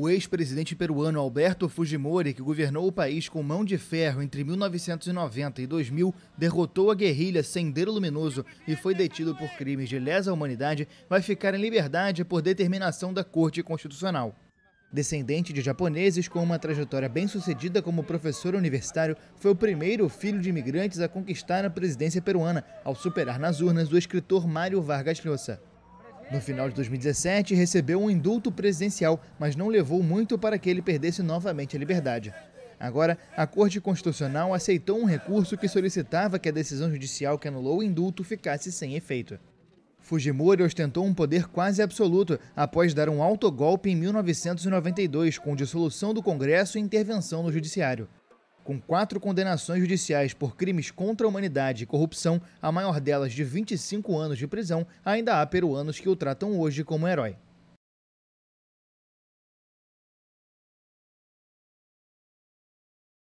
O ex-presidente peruano Alberto Fujimori, que governou o país com mão de ferro entre 1990 e 2000, derrotou a guerrilha Sendero Luminoso e foi detido por crimes de lesa humanidade, vai ficar em liberdade por determinação da Corte Constitucional. Descendente de japoneses com uma trajetória bem-sucedida como professor universitário, foi o primeiro filho de imigrantes a conquistar a presidência peruana, ao superar nas urnas o escritor Mário Vargas Llosa. No final de 2017, recebeu um indulto presidencial, mas não levou muito para que ele perdesse novamente a liberdade. Agora, a Corte Constitucional aceitou um recurso que solicitava que a decisão judicial que anulou o indulto ficasse sem efeito. Fujimori ostentou um poder quase absoluto após dar um autogolpe em 1992 com dissolução do Congresso e intervenção no Judiciário. Com quatro condenações judiciais por crimes contra a humanidade e corrupção, a maior delas de 25 anos de prisão, ainda há peruanos que o tratam hoje como herói.